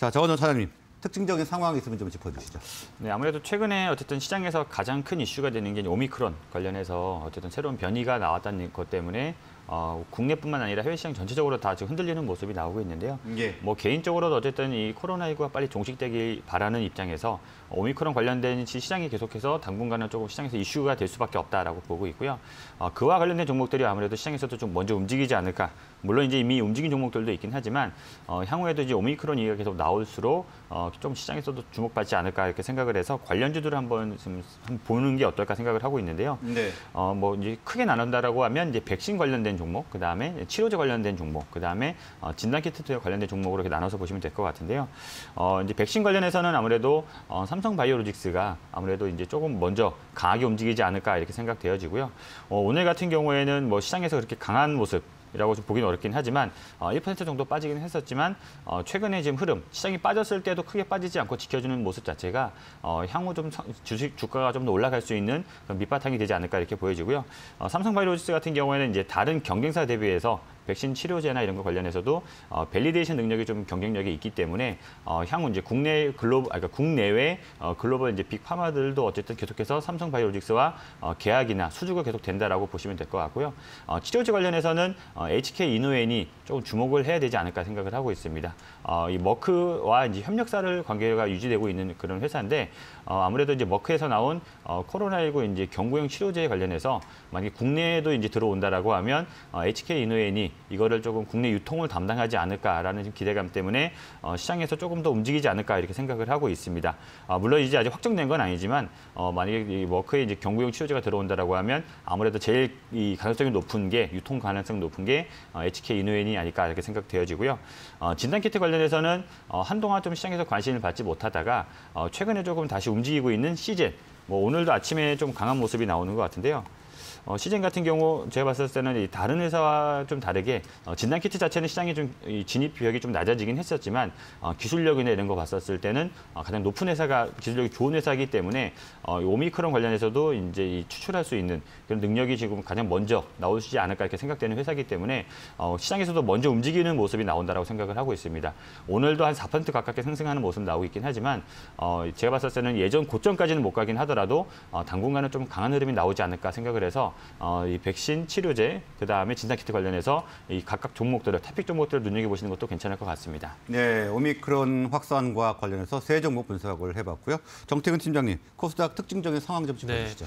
자, 정원호 차장님. 특징적인 상황이 있으면 좀 짚어주시죠. 네, 아무래도 최근에 어쨌든 시장에서 가장 큰 이슈가 되는 게 오미크론 관련해서 어쨌든 새로운 변이가 나왔다는 것 때문에 어, 국내뿐만 아니라 해외 시장 전체적으로 다 지금 흔들리는 모습이 나오고 있는데요. 예. 뭐 개인적으로도 어쨌든 이 코로나19가 빨리 종식되길 바라는 입장에서 오미크론 관련된 시장이 계속해서 당분간은 조금 시장에서 이슈가 될 수밖에 없다라고 보고 있고요. 어, 그와 관련된 종목들이 아무래도 시장에서도 좀 먼저 움직이지 않을까. 물론 이제 이미 움직인 종목들도 있긴 하지만 어, 향후에도 이제 오미크론 얘기가 계속 나올수록 어, 좀 시장에서도 주목받지 않을까 이렇게 생각을 해서 관련주들을 한번 좀 보는 게 어떨까 생각을 하고 있는데요. 네. 어, 뭐 이제 크게 나눈다라고 하면 이제 백신 관련된 종목, 그 다음에 치료제 관련된 종목, 그 다음에 어, 진단키트 관련된 종목으로 이렇게 나눠서 보시면 될 것 같은데요. 어, 이제 백신 관련해서는 아무래도 어, 삼성 바이오로직스가 아무래도 이제 조금 먼저 강하게 움직이지 않을까 이렇게 생각되어지고요. 어, 오늘 같은 경우에는 뭐 시장에서 그렇게 강한 모습 이라고 좀 보기는 어렵긴 하지만 어, 1% 정도 빠지긴 했었지만 어, 최근에 지금 흐름 시장이 빠졌을 때도 크게 빠지지 않고 지켜주는 모습 자체가 어, 향후 좀 성- 주식 주가가 좀 더 올라갈 수 있는 그런 밑바탕이 되지 않을까 이렇게 보여지고요. 어, 삼성바이오로직스 같은 경우에는 이제 다른 경쟁사 대비해서 백신 치료제나 이런 거 관련해서도 어, validation 능력이 좀 경쟁력이 있기 때문에 어, 향후 이제 국내 글로벌, 아, 그러니까 국내외 어, 글로벌 이제 big pharma들도 어쨌든 계속해서 삼성바이오로직스와 어, 계약이나 수주가 계속 된다라고 보시면 될 것 같고요. 어, 치료제 관련해서는 어, HK 이노엔이 조금 주목을 해야 되지 않을까 생각을 하고 있습니다. 어, 이 머크와 이제 협력사를 관계가 유지되고 있는 그런 회사인데 어, 아무래도 이제 머크에서 나온 어, 코로나19 이제 경구용 치료제에 관련해서 만약에 국내에도 이제 들어온다라고 하면 어, HK 이노엔이 이거를 조금 국내 유통을 담당하지 않을까라는 기대감 때문에 어, 시장에서 조금 더 움직이지 않을까 이렇게 생각을 하고 있습니다. 어, 물론 이제 아직 확정된 건 아니지만 어, 만약에 이 머크에 이제 경구용 치료제가 들어온다라고 하면 아무래도 제일 이 가능성이 높은 게 유통 가능성 높은 게 어, HK 이노엔이 아닐까 이렇게 생각되어지고요. 어, 진단 키트 관련해서는 어, 한동안 좀 시장에서 관심을 받지 못하다가 어, 최근에 조금 다시 움직이고 있는 시젠. 뭐 오늘도 아침에 좀 강한 모습이 나오는 것 같은데요. 어, 시젠 같은 경우 제가 봤을 때는 이 다른 회사와 좀 다르게 어, 진단 키트 자체는 시장이 좀이 진입 비용이 좀 낮아지긴 했었지만 어, 기술력이나 이런 거 봤었을 때는 어, 가장 높은 회사가 기술력이 좋은 회사이기 때문에 어, 이 오미크론 관련해서도 이제 이 추출할 수 있는 그런 능력이 지금 가장 먼저 나오지 않을까 이렇게 생각되는 회사이기 때문에 어, 시장에서도 먼저 움직이는 모습이 나온다라고 생각을 하고 있습니다. 오늘도 한 4% 가깝게 상승하는 모습 나오고 있긴 하지만 어, 제가 봤을 때는 예전 고점까지는 못 가긴 하더라도 어, 당분간은 좀 강한 흐름이 나오지 않을까 생각을 해서 어, 이 백신 치료제 그 다음에 진단 키트 관련해서 이 각각 종목들을 토픽 종목들을 눈여겨 보시는 것도 괜찮을 것 같습니다. 네, 오미크론 확산과 관련해서 세 종목 분석을 해봤고요. 정태근 팀장님, 코스닥 특징적인 상황 좀 짚어주시죠.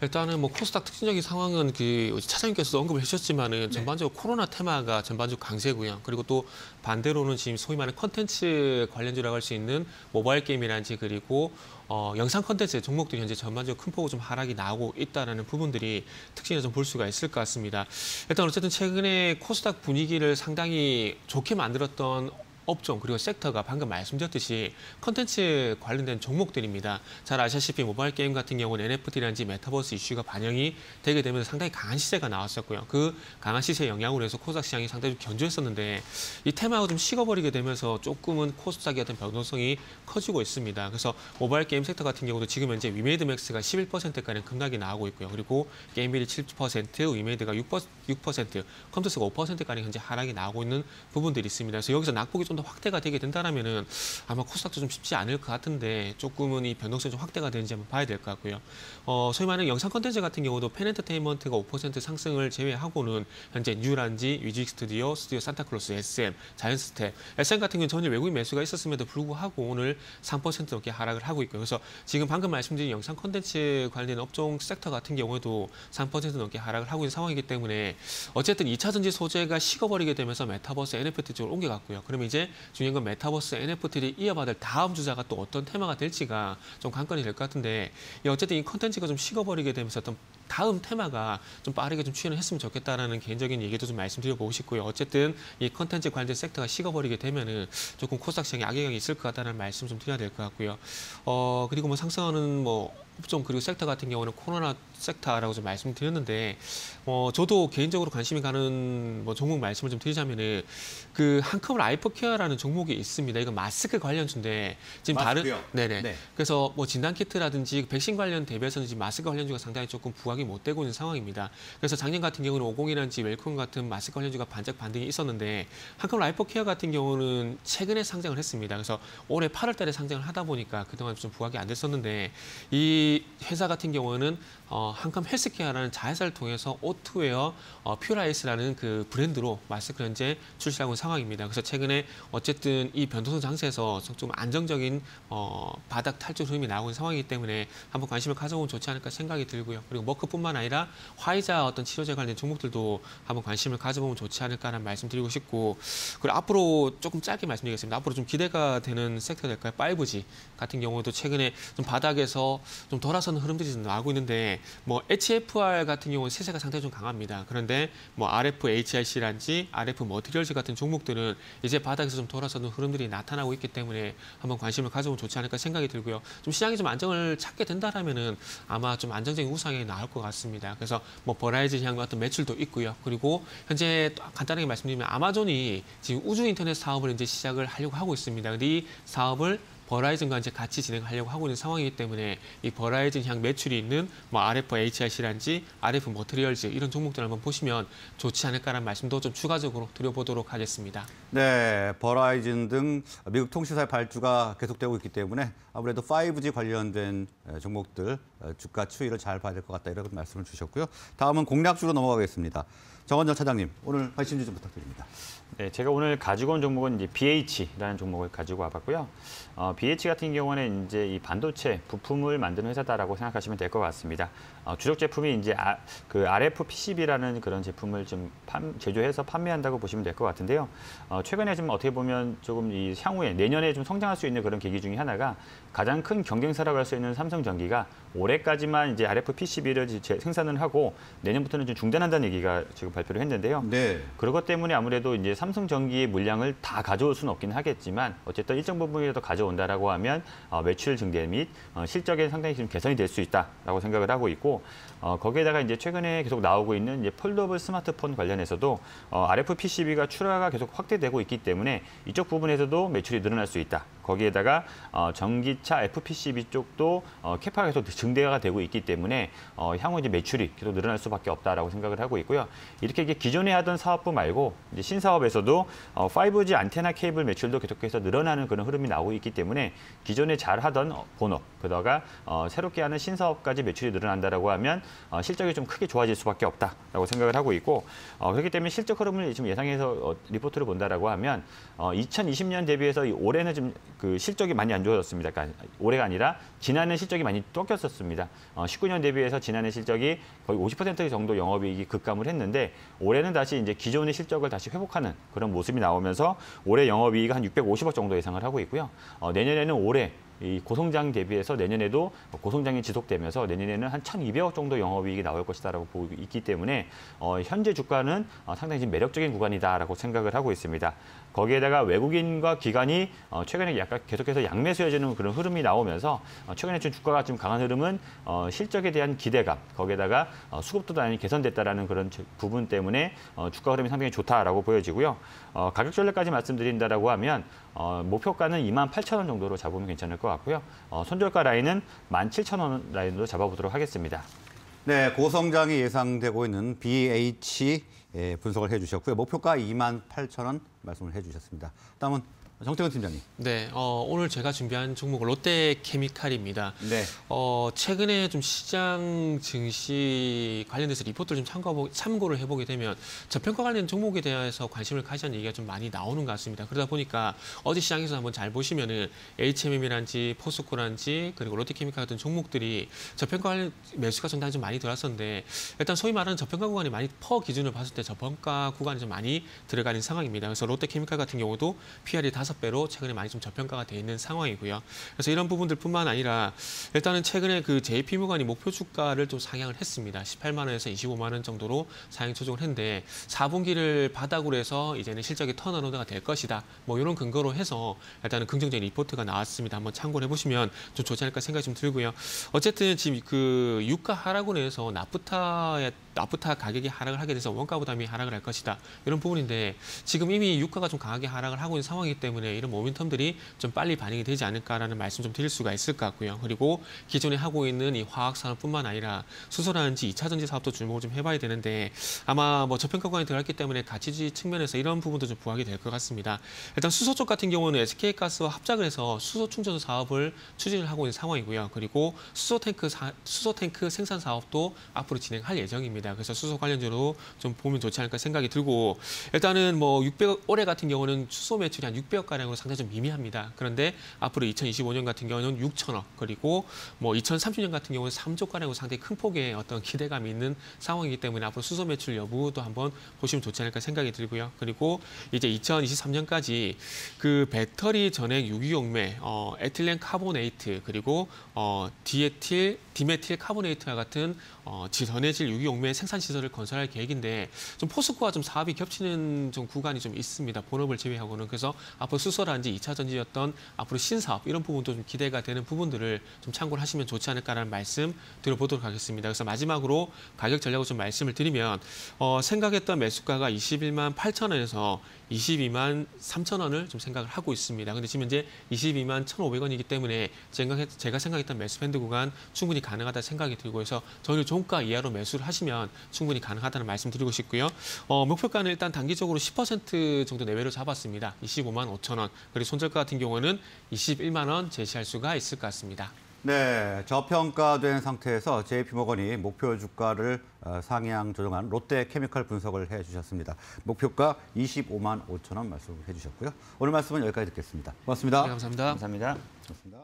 일단은 뭐 코스닥 특징적인 상황은 그 차장님께서도 언급을 해주셨지만은 전반적으로 코로나 테마가 전반적으로 강세고요. 그리고 또 반대로는 지금 소위 말하는 컨텐츠 관련주라고 할 수 있는 모바일 게임이라든지 그리고 어, 영상 컨텐츠 종목들이 현재 전반적으로 큰 폭으로 좀 하락이 나오고 있다는 부분들이 특징을 좀 볼 수가 있을 것 같습니다. 일단 어쨌든 최근에 코스닥 분위기를 상당히 좋게 만들었던 업종 그리고 섹터가 방금 말씀드렸듯이 컨텐츠 관련된 종목들입니다. 잘 아시다시피 모바일 게임 같은 경우는 NFT라든지 메타버스 이슈가 반영이 되게 되면서 상당히 강한 시세가 나왔었고요. 그 강한 시세 영향으로 해서 코스닥 시장이 상당히 좀 견조했었는데 이 테마가 좀 식어버리게 되면서 조금은 코스닥의 어떤 변동성이 커지고 있습니다. 그래서 모바일 게임 섹터 같은 경우도 지금 현재 위메이드 맥스가 11%가량 급락이 나오고 있고요. 그리고 게임빌이 7%, 위메이드가 6%, 6% 컴투스가 5%가량 현재 하락이 나오고 있는 부분들이 있습니다. 그래서 여기서 낙폭이 좀더 확대가 되게 된다면은 아마 코스닥도 좀 쉽지 않을 것 같은데 조금은 이 변동성이 좀 확대가 되는지 한번 봐야 될 것 같고요. 어, 소위 말하는 영상 컨텐츠 같은 경우도 팬엔터테인먼트가 5% 상승을 제외하고는 현재 NEW라든지, 위지윅 스튜디오, 스튜디오 산타클로스, SM, 자이언트스텝, SM 같은 경우는 전일 외국인 매수가 있었음에도 불구하고 오늘 3% 넘게 하락을 하고 있고요. 그래서 지금 방금 말씀드린 영상 컨텐츠 관련된 업종 섹터 같은 경우에도 3% 넘게 하락을 하고 있는 상황이기 때문에 어쨌든 2차 전지 소재가 식어버리게 되면서 메타버스 NFT 쪽으로 옮겨갔고요. 그러면 이제 중요한 건 메타버스 NFT를 이어받을 다음 주자가 또 어떤 테마가 될지가 좀 관건이 될 것 같은데 이 어쨌든 이 컨텐츠가 좀 식어버리게 되면서 어떤 다음 테마가 좀 빠르게 좀 추진을 했으면 좋겠다라는 개인적인 얘기도 좀 말씀드려보고 싶고요. 어쨌든 이 컨텐츠 관련 섹터가 식어버리게 되면은 조금 코스닥 시장에 악영향이 있을 것 같다는 말씀 좀 드려야 될 것 같고요. 어 그리고 뭐 상승하는 뭐 업종 그리고 섹터 같은 경우는 코로나 섹터라고 좀 말씀드렸는데 어 저도 개인적으로 관심이 가는 뭐 종목 말씀을 좀 드리자면은 그 한컴 라이프케어라는 종목이 있습니다. 이거 마스크 관련주인데 지금 마스크요? 다른 네네 네. 그래서 뭐 진단 키트라든지 백신 관련 대비해서는 지금 마스크 관련주가 상당히 조금 부각이 못 되고 있는 상황입니다. 그래서 작년 같은 경우는 오공이라든지 웰크론 같은 마스크 관련주가 반짝 반등이 있었는데 한컴 라이프케어 같은 경우는 최근에 상장을 했습니다. 그래서 올해 8월 달에 상장을 하다 보니까 그동안 좀 부각이 안 됐었는데 이 회사 같은 경우는 어, 한컴 헬스케어라는 자회사를 통해서 오트웨어 어, 퓨라이스라는 그 브랜드로 마스크를 현재 출시하고 있는 상황입니다. 그래서 최근에 어쨌든 이 변동성 장세에서 좀 안정적인 어, 바닥 탈출 흐름이 나오고 있는 상황이기 때문에 한번 관심을 가져보면 좋지 않을까 생각이 들고요. 그리고 머크뿐만 아니라 화이자 어떤 치료제 관련 종목들도 한번 관심을 가져보면 좋지 않을까라는 말씀 드리고 싶고 그리고 앞으로 조금 짧게 말씀드리겠습니다. 앞으로 좀 기대가 되는 섹터가 될까요? 5G 같은 경우도 최근에 좀 바닥에서 좀 돌아서는 흐름들이 좀 나오고 있는데 뭐 HFR 같은 경우는 시세가 상당히 좀 강합니다. 그런데 뭐 RFHIC라든지 RF 머티리얼즈 같은 종목들은 이제 바닥에서 좀 돌아서는 흐름들이 나타나고 있기 때문에 한번 관심을 가져보면 좋지 않을까 생각이 들고요. 좀 시장이 좀 안정을 찾게 된다라면은 아마 좀 안정적인 우상향이 나올 것 같습니다. 그래서 뭐 버라이즌 향 어떤 매출도 있고요. 그리고 현재 또 간단하게 말씀드리면 아마존이 지금 우주 인터넷 사업을 이제 시작을 하려고 하고 있습니다. 근데 이 사업을 버라이즌과 이제 같이 진행하려고 하고 있는 상황이기 때문에 이 버라이즌 향 매출이 있는 뭐 RF HIC란지 RF 머트리얼즈 이런 종목들 한번 보시면 좋지 않을까라는 말씀도 좀 추가적으로 드려보도록 하겠습니다. 네, 버라이즌 등 미국 통신사의 발주가 계속되고 있기 때문에 아무래도 5G 관련된 종목들 주가 추이를 잘 봐야 될 것 같다 이런 말씀을 주셨고요. 다음은 공략주로 넘어가겠습니다. 정원정 차장님, 오늘 관심주 좀 부탁드립니다. 네, 제가 오늘 가지고 온 종목은 이제 BH라는 종목을 가지고 와봤고요. 어, BH 같은 경우는 이제 이 반도체 부품을 만드는 회사다라고 생각하시면 될 것 같습니다. 어, 주력 제품이 이제 아, 그 RF PCB라는 그런 제품을 좀 판, 제조해서 판매한다고 보시면 될 것 같은데요. 어, 최근에 좀 어떻게 보면 조금 이 향후에 내년에 좀 성장할 수 있는 그런 계기 중에 하나가 가장 큰 경쟁사라고 할 수 있는 삼성전기가 올해까지만 이제 RF PCB를 생산을 하고 내년부터는 좀 중단한다는 얘기가 지금 발표를 했는데요. 네. 그것 때문에 아무래도 이제 삼성전기의 물량을 다 가져올 수는 없긴 하겠지만 어쨌든 일정 부분이라도 가져온다라고 하면 어, 매출 증대 및 어, 실적에 상당히 좀 개선이 될 수 있다라고 생각을 하고 있고 어, 거기에다가 이제 최근에 계속 나오고 있는 이제 폴더블 스마트폰 관련해서도 어, RF PCB가 출하가 계속 확대되고 있기 때문에 이쪽 부분에서도 매출이 늘어날 수 있다. 거기에다가 어, 전기 차 FPCB 쪽도 어, 캐파가 계속 증대가 되고 있기 때문에 어, 향후 이제 매출이 계속 늘어날 수밖에 없다라고 생각을 하고 있고요. 이렇게 이제 기존에 하던 사업부 말고 이제 신사업에서도 어, 5G 안테나 케이블 매출도 계속해서 늘어나는 그런 흐름이 나오고 있기 때문에 기존에 잘 하던 어, 본업 그다가 어, 새롭게 하는 신사업까지 매출이 늘어난다라고 하면 어, 실적이 좀 크게 좋아질 수밖에 없다라고 생각을 하고 있고 어, 그렇기 때문에 실적 흐름을 지금 예상해서 어, 리포트를 본다라고 하면 어, 2020년 대비해서 올해는 좀 그 실적이 많이 안 좋아졌습니다. 그러니까 올해가 아니라 지난해 실적이 많이 꺾였었습니다. 어, 19년 대비해서 지난해 실적이 거의 50% 정도 영업이익이 급감을 했는데 올해는 다시 이제 기존의 실적을 다시 회복하는 그런 모습이 나오면서 올해 영업이익 한 650억 정도 예상을 하고 있고요. 어, 내년에는 올해 이 고성장 대비해서 내년에도 고성장이 지속되면서 내년에는 한 1,200억 정도 영업이익이 나올 것이다라고 보고 있기 때문에 어, 현재 주가는 어, 상당히 매력적인 구간이다라고 생각을 하고 있습니다. 거기에다가 외국인과 기관이 어, 최근에 약간 계속해서 양매수해지는 그런 흐름이 나오면서 어, 최근에 좀 주가가 좀 강한 흐름은 어, 실적에 대한 기대감 거기에다가 어, 수급도 당연히 개선됐다라는 그런 부분 때문에 어, 주가 흐름이 상당히 좋다라고 보여지고요. 어, 가격 전략까지 말씀드린다라고 하면 어, 목표가는 2만 8천 원 정도로 잡으면 괜찮을 것 같고요. 어, 손절가 라인은 1만 7천 원 라인으로 잡아보도록 하겠습니다. 네, 고성장이 예상되고 있는 BH 예, 분석을 해주셨고요. 목표가 2만 8천 원 말씀을 해주셨습니다. 다음은 정태근 팀장님. 네, 어, 오늘 제가 준비한 종목은 롯데케미칼입니다. 네. 어, 최근에 좀 시장 증시 관련돼서 리포트를 좀 참고, 참고를 해보게 되면 저평가 관련 종목에 대해서 관심을 가지는 얘기가 좀 많이 나오는 것 같습니다. 그러다 보니까 어제 시장에서 한번 잘 보시면은 HMM이란지 포스코란지 그리고 롯데케미칼 같은 종목들이 저평가 관련 매수가 상당히 좀 많이 들어왔었는데 일단 소위 말하는 저평가 구간이 많이 퍼 기준으로 봤을 때 저평가 구간이 좀 많이 들어가는 상황입니다. 그래서 롯데케미칼 같은 경우도 PER이 다섯 배로 최근에 많이 좀 저평가가 돼 있는 상황이고요. 그래서 이런 부분들뿐만 아니라 일단은 최근에 그 JP모간이 목표 주가를 좀 상향을 했습니다. 18만 원에서 25만 원 정도로 상향 조정을 했는데 4분기를 바닥으로 해서 이제는 실적이 turnaround가 될 것이다. 뭐 이런 근거로 해서 일단은 긍정적인 리포트가 나왔습니다. 한번 참고를 해보시면 좀 좋지 않을까 생각이 좀 들고요. 어쨌든 지금 그 유가 하락으로 해서 나프타의 나프타 가격이 하락을 하게 돼서 원가 부담이 하락을 할 것이다. 이런 부분인데 지금 이미 유가가 좀 강하게 하락을 하고 있는 상황이기 때문에 때문에 이런 모멘텀들이 좀 빨리 반영이 되지 않을까라는 말씀 좀 드릴 수가 있을 것 같고요. 그리고 기존에 하고 있는 이 화학 산업뿐만 아니라 수소라든지 2차 전지 사업도 주목을 좀 해봐야 되는데 아마 뭐 저평가 구간에 들어갔기 때문에 가치주의 측면에서 이런 부분도 좀 부각이 될 것 같습니다. 일단 수소 쪽 같은 경우는 SK가스와 합작을 해서 수소 충전 사업을 추진을 하고 있는 상황이고요. 그리고 수소 탱크 사- 수소 탱크 생산 사업도 앞으로 진행할 예정입니다. 그래서 수소 관련주로 좀 보면 좋지 않을까 생각이 들고 일단은 뭐 600억 올해 같은 경우는 수소 매출이 한 600억 가량으로 상당히 좀 미미합니다. 그런데 앞으로 2025년 같은 경우는 6천억 그리고 뭐 2030년 같은 경우는 3조 가량으로 상당히 큰 폭의 어떤 기대감이 있는 상황이기 때문에 앞으로 수소 매출 여부도 한번 보시면 좋지 않을까 생각이 들고요. 그리고 이제 2023년까지 그 배터리 전액 유기용매, 어, 에틸렌 카보네이트 그리고 어, 디에틸 디메틸 카보네이트와 같은 어, 지- 전해질 유기용매 생산 시설을 건설할 계획인데 좀 포스코와 좀 사업이 겹치는 좀 구간이 좀 있습니다. 본업을 제외하고는 그래서 앞으로 수소라든지 2차 전지였던 앞으로 신사업 이런 부분도 좀 기대가 되는 부분들을 좀 참고를 하시면 좋지 않을까라는 말씀 드려보도록 하겠습니다. 그래서 마지막으로 가격 전략을 좀 말씀을 드리면 어, 생각했던 매수가가 21만 8천 원에서 22만 3천 원을 좀 생각을 하고 있습니다. 근데 지금 현재 22만 1,500원이기 때문에 제가, 생각했던 매수 밴드 구간 충분히 가능하다 생각이 들고 해서 전일 종가 이하로 매수를 하시면 충분히 가능하다는 말씀 드리고 싶고요. 어, 목표가는 일단 단기적으로 10% 정도 내외로 잡았습니다. 25만 5천 원. 그리고 손절가 같은 경우는 21만 원 제시할 수가 있을 것 같습니다. 네, 저평가된 상태에서 JP모건이 목표 주가를 어, 상향 조정한 롯데케미칼 분석을 해주셨습니다. 목표가 25만 5천 원 말씀해 주셨고요. 오늘 말씀은 여기까지 듣겠습니다. 고맙습니다. 네, 감사합니다. 감사합니다. 고맙습니다.